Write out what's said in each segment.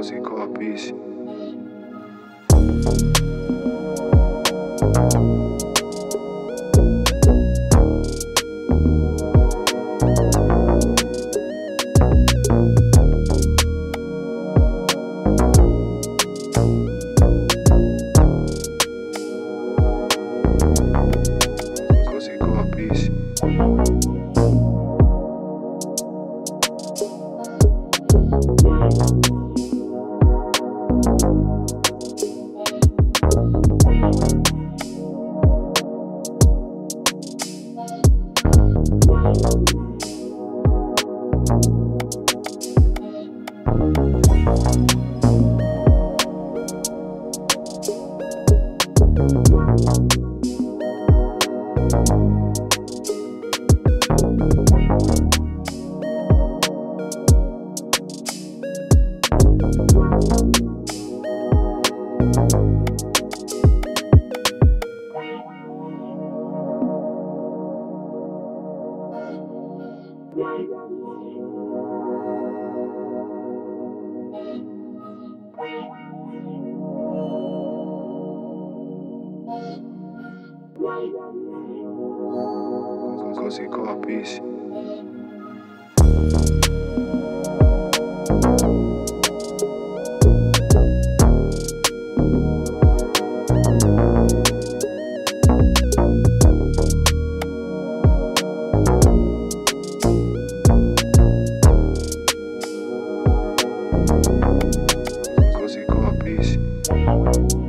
Cozy Core Peace. Peace. Core Peace. Cozy Cozy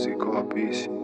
music copies.